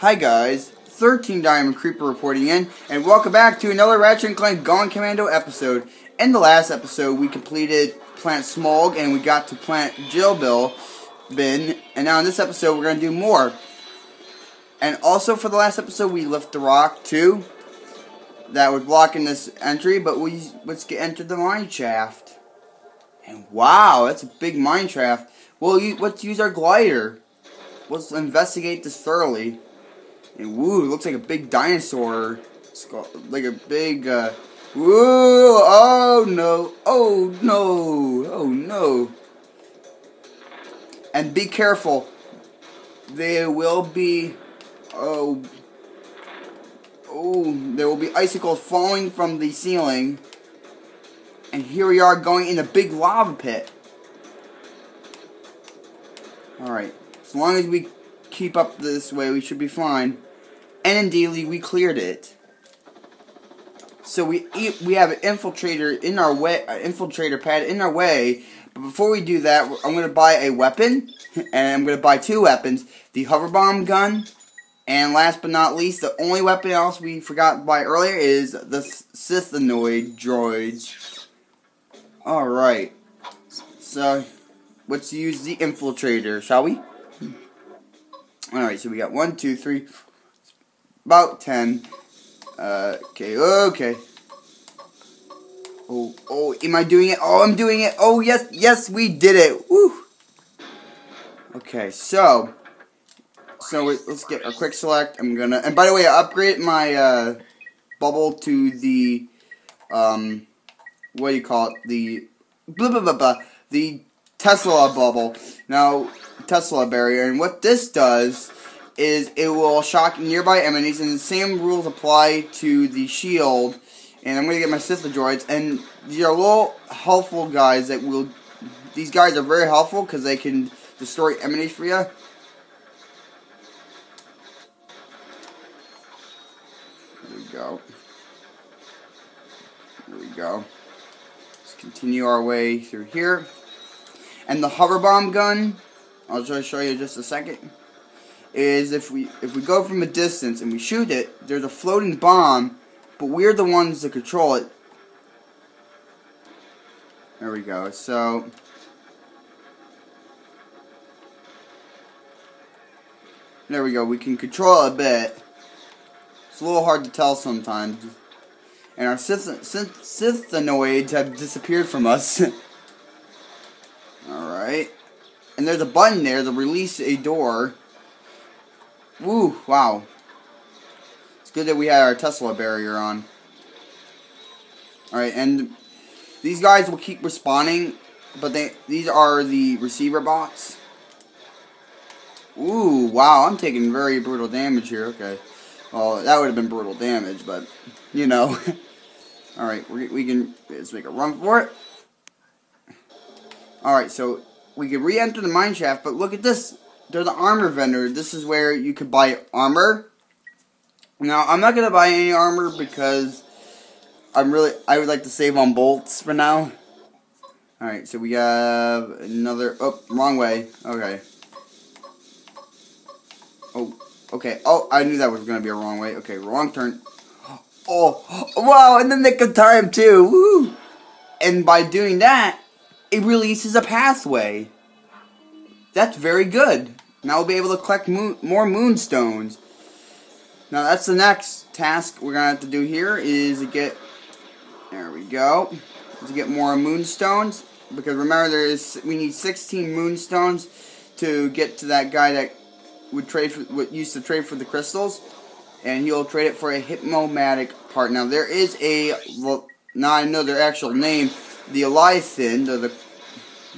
Hi guys, 13 Diamond Creeper reporting in, and welcome back to another Ratchet & Clank Gone Commando episode. In the last episode, we completed Plant Smolg, and we got to Plant Jillbill Bin, and now in this episode, we're going to do more. And also for the last episode, we left the rock too, that was blocking this entry, but we let's get entered the mine shaft. And wow, that's a big mine shaft. Well, let's use our glider. Let's investigate this thoroughly. And woo, looks like a big dinosaur. Like a big, uh, woo, oh no, oh no, oh no. And be careful. There will be, oh, oh, there will be icicles falling from the ceiling. And here we are going in a big lava pit. Alright. As long as we keep up this way, we should be fine. And in daily we cleared it. So we we have an infiltrator in our way, infiltrator pad in our way. But before we do that, I'm to buy a weapon, and I'm to buy two weapons: the hover bomb gun, and last but not least, the only weapon else we forgot to buy earlier is the Synthenoid droids. All right, so let's use the infiltrator, shall we? Hmm. Alright, so we got one, two, three, about ten. Uh, okay, okay. Oh, oh, am I doing it? Oh, I'm doing it. Oh, yes, yes, we did it. Woo. Okay, so, so let's get a quick select. I'm gonna, and by the way, I upgraded my, uh, bubble to the, um, what do you call it? The, blah, blah, blah, blah, the Tesla bubble. Now, Tesla barrier. And what this does is it will shock nearby enemies, and the same rules apply to the shield. And I'm to get my Sith droids, and these are little helpful guys that will. These guys are very helpful because they can destroy enemies for you. There we go. There we go. Let's continue our way through here. And the hover bomb gun I'll just show you just a second. Is if we if we go from a distance and we shoot it, there's a floating bomb, but we're the ones that control it. There we go. So there we go. We can control it a bit. It's a little hard to tell sometimes. And our Synthenoids have disappeared from us. Alright. And there's a button there to release a door. Woo, wow. It's good that we had our Tesla barrier on. Alright, and these guys will keep respawning, but they these are the receiver bots. Ooh, wow, I'm taking very brutal damage here. Okay. Well, that would have been brutal damage, but, you know. Alright, we, we can, let's make a run for it. Alright, so we could re-enter the mine shaft, but look at this. There's an armor vendor. This is where you could buy armor. Now, I'm not going to buy any armor because I'm really, I would like to save on bolts for now. Alright, so we have another, oh, wrong way. Okay. Oh, okay. Oh, I knew that was going to be a wrong way. Okay, wrong turn. Oh, wow, and the nick of time, too. Woo! And by doing that, it releases a pathway. That's very good. Now we'll be able to collect moon, more moonstones. Now that's the next task we're gonna have to do here is to get. There we go. To get more moonstones because remember there is we need 16 moonstones to get to that guy that would trade for what used to trade for the crystals, and he'll trade it for a hypnomatic part. Now there is a well, now I know their actual name the Leviathan, the, the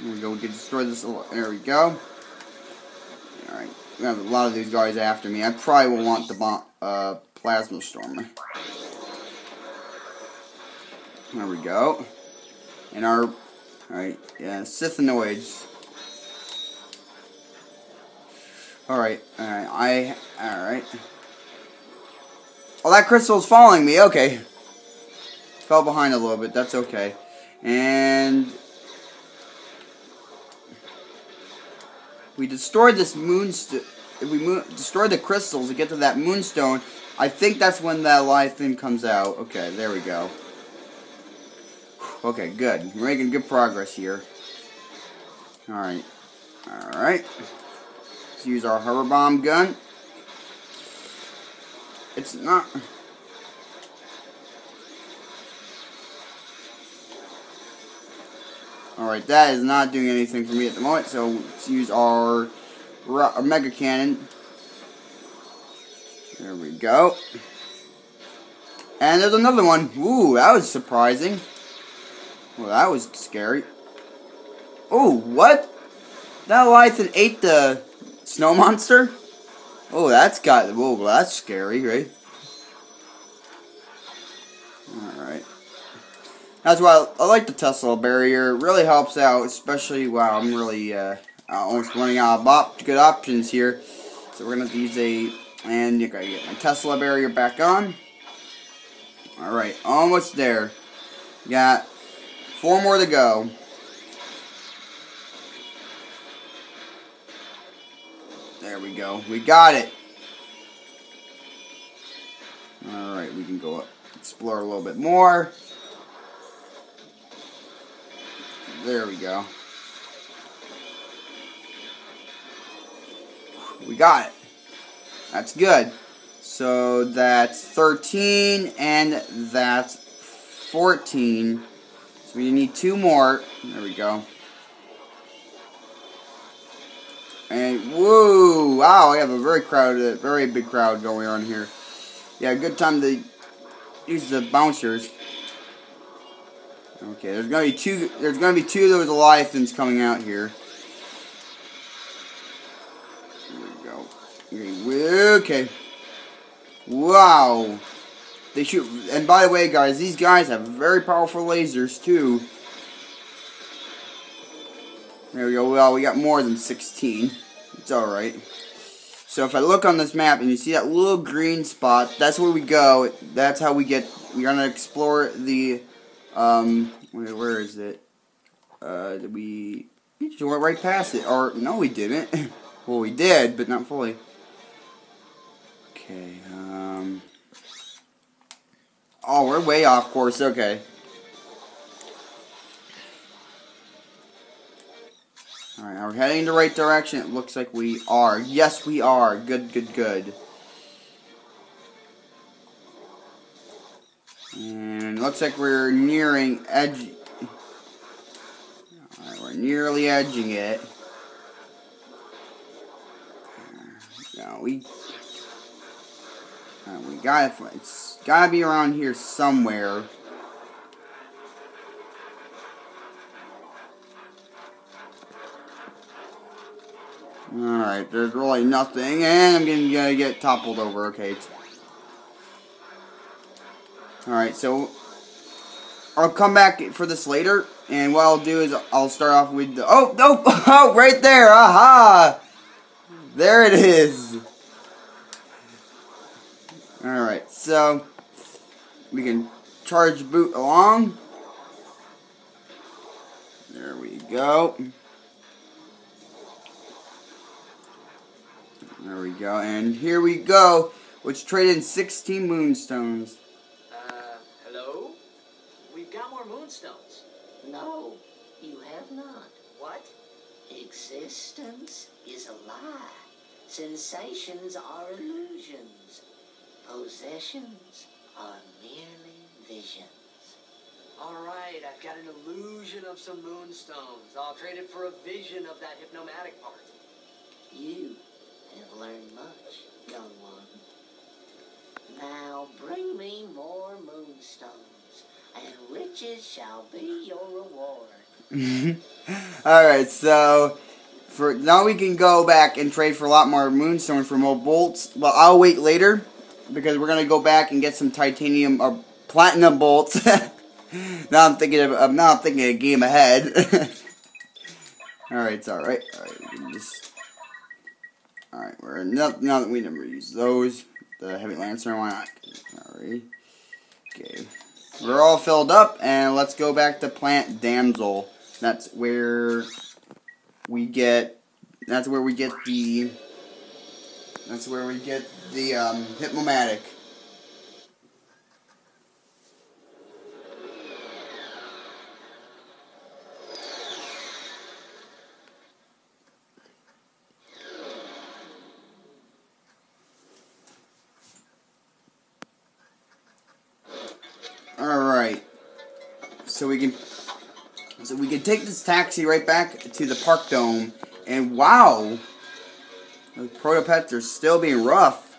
we go, we can destroy this, there we go. A lot of these guys after me. I probably will want the bomb, uh, Plasma Stormer. There we go. And our, alright, yeah, Synthenoids. Alright, alright, I, alright. Oh, that crystal's following me, okay. Fell behind a little bit, that's okay. And we destroy this moon if we mo- destroy the crystals to get to that moonstone, I think that's when that life thing comes out. Okay, there we go. Okay, good. We're making good progress here. Alright. Alright. Let's use our hover bomb gun. It's not... Alright, that is not doing anything for me at the moment, so let's use our, our Mega Cannon. There we go. And there's another one. Ooh, that was surprising. Well, that was scary. Oh, what? That Leviathan ate the snow monster? Oh, that's got. Whoa, that's scary, right? That's why I, I, like the Tesla barrier. It really helps out, especially wow, I'm really uh, almost running out of op good options here. So we're gonna use a and you gotta get my Tesla barrier back on. Alright, almost there. Got four more to go. There we go. We got it. Alright, we can go up, explore a little bit more. There we go. We got it. That's good. So that's 13 and that's 14. So we need two more. There we go. And whoa, wow, we have a very crowded, very big crowd going on here. Yeah, good time to use the bouncers. Okay, there's gonna be two. There's gonna be two of those Leviathans coming out here. There we go. Okay. Wow. They shoot. And by the way, guys, these guys have very powerful lasers too. There we go. Well, we got more than 16. It's alright. So if I look on this map and you see that little green spot, that's where we go. That's how we get. We're gonna explore the um, where, where is it? Uh, did we, we just went right past it. Or, no, we didn't. well, we did, but not fully. Okay, um. Oh, we're way off course. Okay. Alright, are we heading in the right direction? It looks like we are. Yes, we are. Good, good, good. And looks like we're nearing edge. We're nearly edging it. No, we. We got It's gotta be around here somewhere. Alright, there's really nothing, and I'm gonna get toppled over. Okay, Alright, so I'll come back for this later, and what I'll do is I'll start off with the, oh, no, oh, right there, aha! There it is. Alright, so we can charge boot along. There we go. There we go, and here we go. Let's trade in 16 moonstones. Moonstones. No, you have not. What? Existence is a lie. Sensations are illusions. Possessions are merely visions. All right, I've got an illusion of some moonstones. I'll trade it for a vision of that hypnomatic part. You have learned much, young one. Now bring me more moonstones and riches shall be your reward. Alright, so for now we can go back and trade for a lot more moonstone for more bolts. But I'll wait later because we're gonna go back and get some titanium or platinum bolts. now I'm thinking of uh, now I'm thinking a game ahead. alright, it's alright. Alright, we're now, now that we never use those. The heavy lancer, why not? Alright. Okay. We're all filled up, and let's go back to Plant Damosel. That's where we get. That's where we get the That's where we get the um, Hypnomatic. Take this taxi right back to the park dome and wow the protopets are still being rough.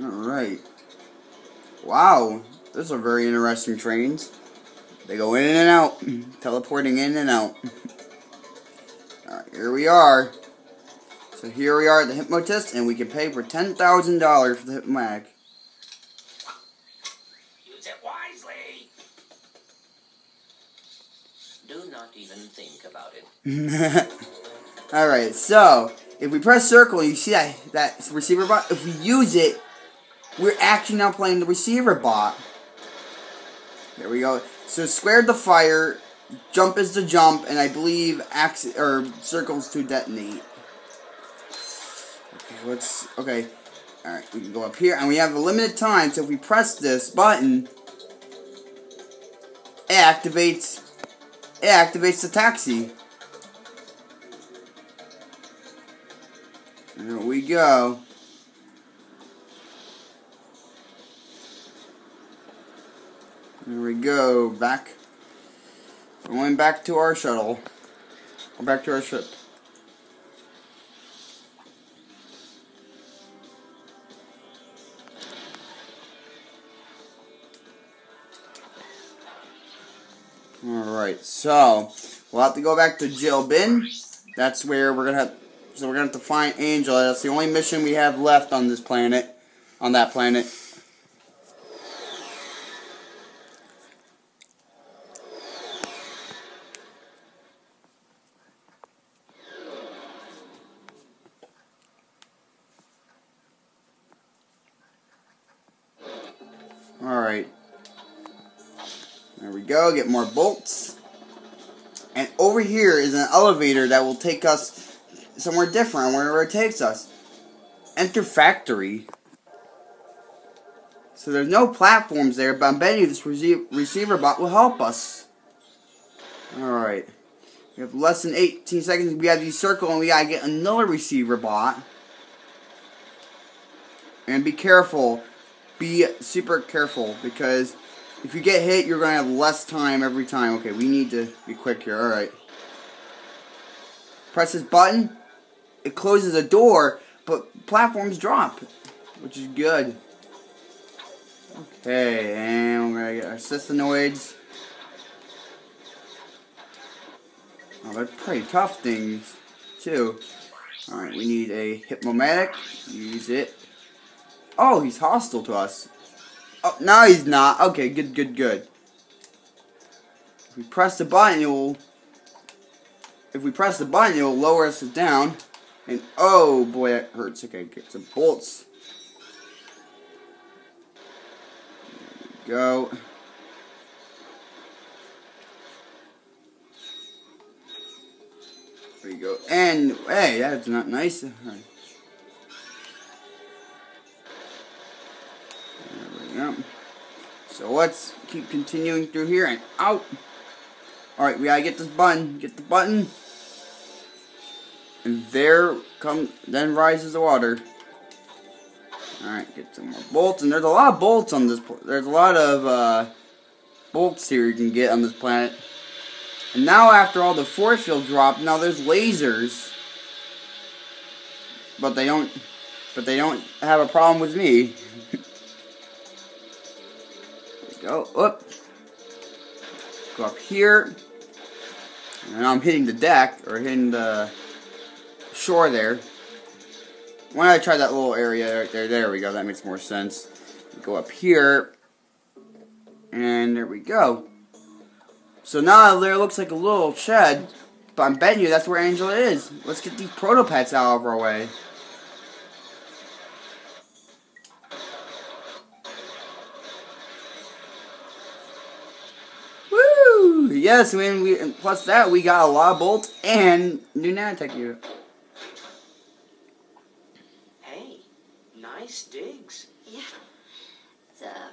Alright. Wow. Those are very interesting trains. They go in and out. Teleporting in and out. Alright, here we are. So here we are at the Hypnotist, and we can pay for $10,000 for the Hypnomatic. Use it wisely. Do not even think about it. Alright, so if we press circle, you see that that receiver bot? If we use it, we're actually now playing the receiver bot. There we go. So square the fire, jump is to jump, and I believe ax or circles to detonate. Okay, let's okay. Alright, we can go up here and we have a limited time, so if we press this button, it activates it activates the taxi. There we go. There we go. Back. Going back to our shuttle. Or back to our ship. Alright, so we'll have to go back to Grelbin. That's where we're gonna have so we're gonna have to find Angela. That's the only mission we have left on this planet. On that planet. Alright. There we go, get more bolts. And over here is an elevator that will take us somewhere different, wherever it takes us. Enter factory. So there's no platforms there, but I'm betting you this rece receiver bot will help us. Alright. We have less than 18 seconds. We have the circle and we gotta get another receiver bot. And be careful. Be super careful because if you get hit, you're to have less time every time. Okay, we need to be quick here. Alright. Press this button. It closes a door, but platforms drop, which is good. Okay, and we're to get our Synthenoids. Oh, they're pretty tough things, too. Alright, we need a Hypnomatic. Use it. Oh, he's hostile to us. Oh, no, he's not. Okay, good, good, good. If we press the button, it will... If we press the button, it will lower us down. And, oh, boy, that hurts. Okay, get some bolts. There we go. There you go. And, hey, that's not nice. Right. Yep. So let's keep continuing through here and out. Alright, we gotta get this button. Get the button. And there come then rises the water. Alright, get some more bolts. And there's a lot of bolts on this there's a lot of uh, bolts here you can get on this planet. And now after all the force field drop, now there's lasers. But they don't but they don't have a problem with me. go up, go up here, and I'm hitting the deck, or hitting the shore there. Why don't I try that little area right there? There we go, that makes more sense. Go up here, and there we go. So now there looks like a little shed, but I'm betting you that's where Angela is. Let's get these protopets out of our way. yes, when we and plus that we got a lot of bolts and new nanotech unit. Hey, nice digs. Yeah. It's a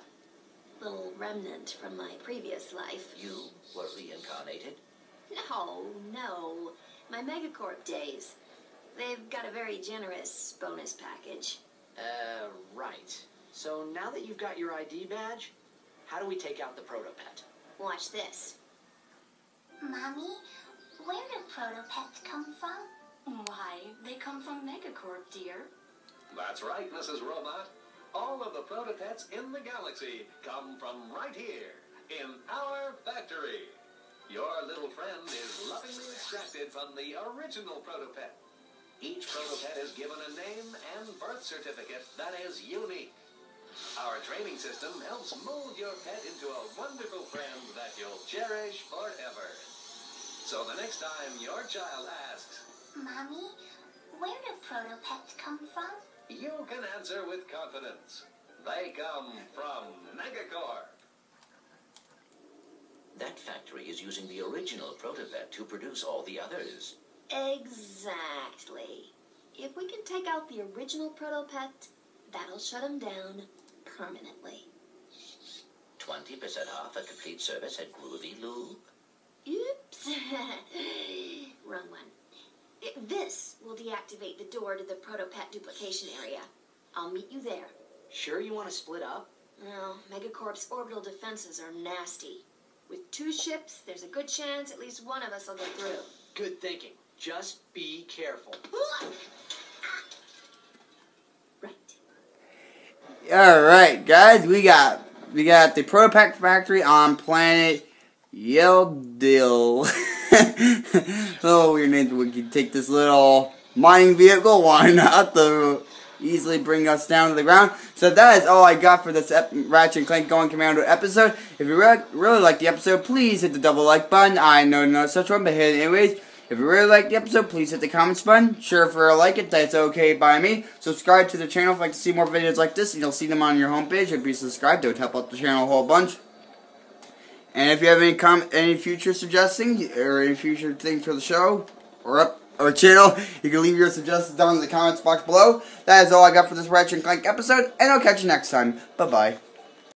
little remnant from my previous life. You were reincarnated? No, no. My Megacorp days. They've got a very generous bonus package. Uh, right. So now that you've got your ID badge, how do we take out the protopet? Watch this. Mommy, where do protopets come from? Why, they come from Megacorp, dear. That's right, Mrs. Robot. All of the protopets in the galaxy come from right here, in our factory. Your little friend is lovingly extracted from the original protopet. Each protopet is given a name and birth certificate that is unique. Our training system helps mold your pet into a wonderful friend that you'll cherish forever. So the next time your child asks, Mommy, where do protopets come from? You can answer with confidence. They come from Megacorp. That factory is using the original protopet to produce all the others. Exactly. If we can take out the original protopet, that'll shut them down permanently. 20% off a complete service at Groovy Lube. Oops. Wrong one. It- This will deactivate the door to the protopet duplication area. I'll meet you there. Sure you want to split up? Well, Megacorp's orbital defenses are nasty. With two ships, there's a good chance at least one of us will get through. Good thinking. Just be careful. Right. All right, guys, we got we got the Protopet factory on planet Yeldil. oh, weird name. We can take this little mining vehicle. Why not? To easily bring us down to the ground. So that is all I got for this Ratchet and Clank Going Commando episode. If you re- really like the episode, please hit the double like button. I know no such one, but hit it anyways. If you really like the episode, please hit the comments button. Sure, if you like it, that's okay by me. Subscribe to the channel if you'd like to see more videos like this, and you'll see them on your homepage. If you subscribe, it would help out the channel a whole bunch. And if you have any com- any future suggestions or any future things for the show or up or channel, you can leave your suggestions down in the comments box below. That is all I got for this Ratchet and Clank episode, and I'll catch you next time. Bye bye.